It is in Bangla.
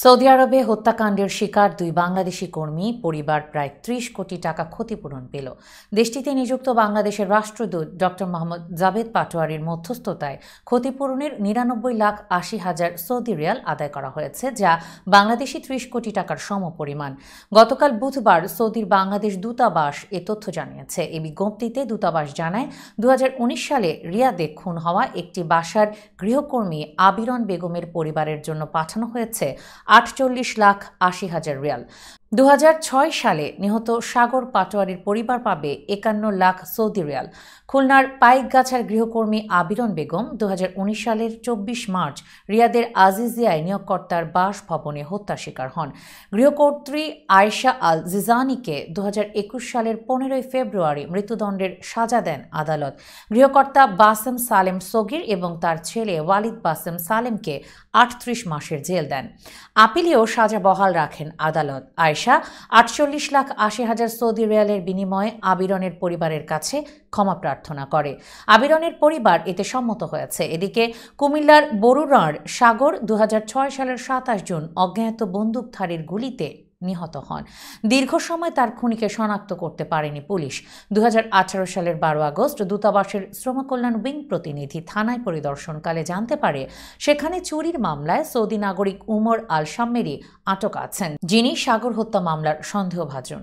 সৌদি আরবে হত্যাকাণ্ডের শিকার দুই বাংলাদেশি কর্মী, পরিবার প্রায় ত্রিশ কোটি টাকা ক্ষতিপূরণ পেল। দেশটিতে নিযুক্ত বাংলাদেশের রাষ্ট্রদূত ড মোহাম্মদ জাভেদ পাটোয়ারির মধ্যস্থতায় ক্ষতিপূরণের নিরানব্বই লাখ আশি হাজার সৌদি রিয়াল আদায় করা হয়েছে, যা বাংলাদেশি ত্রিশ কোটি টাকার সমপরিমাণ। গতকাল বুধবার সৌদির বাংলাদেশ দূতাবাস এ তথ্য জানিয়েছে। এ বিজ্ঞপ্তিতে দূতাবাস জানায় দু হাজার উনিশ সালে রিয়াদে খুন হওয়া একটি বাসার গৃহকর্মী আবিরন বেগমের পরিবারের জন্য পাঠানো হয়েছে। আটচল্লিশ লাখ আশি হাজার রিয়াল। দু হাজার ছয় সালে নিহত সাগর পাটোয়ারির পরিবার পাবে একান্ন লাখ সৌদি রিয়াল। খুলনার পাইকগাছার গৃহকর্মী আবিরন বেগম দুহাজার উনিশ সালের চব্বিশ মার্চ রিয়াদের আজিজিয়ায় নিয়োগকর্তার বাসভবনে হত্যা শিকার হন। গৃহকর্ত্রী আয়শা আল জিজানিকে দু হাজার একুশ সালের পনেরোই ফেব্রুয়ারি মৃত্যুদণ্ডের সাজা দেন আদালত। গৃহকর্তা বাসেম সালেম সগির এবং তার ছেলে ওয়ালিদ বাসেম সালেমকে আটত্রিশ মাসের জেল দেন। আপিলেও সাজা বহাল রাখেন আদালত। আয়শা আটচল্লিশ লাখ আশি হাজার সৌদি রিয়ালের বিনিময়ে আবিরনের পরিবারের কাছে ক্ষমা প্রার্থনা করে। আবিরনের পরিবার এতে সম্মত হয়েছে। এদিকে কুমিল্লার বরুড়ার সাগর দু হাজার ছয় সালের সাতাশ জুন অজ্ঞাত বন্দুকধারীর গুলিতে নিহত হন। দীর্ঘ সময় তার খুনিকে শনাক্ত করতে পারেনি পুলিশ। দু হাজার আঠারো সালের বারো আগস্ট দূতাবাসের শ্রমকল্যাণ উইং প্রতিনিধি থানায় পরিদর্শনকালে জানতে পারে, সেখানে চুরির মামলায় সৌদি নাগরিক উমর আল সাম্মেরি আটক আছেন, যিনি সাগর হত্যা মামলার সন্দেহভাজন।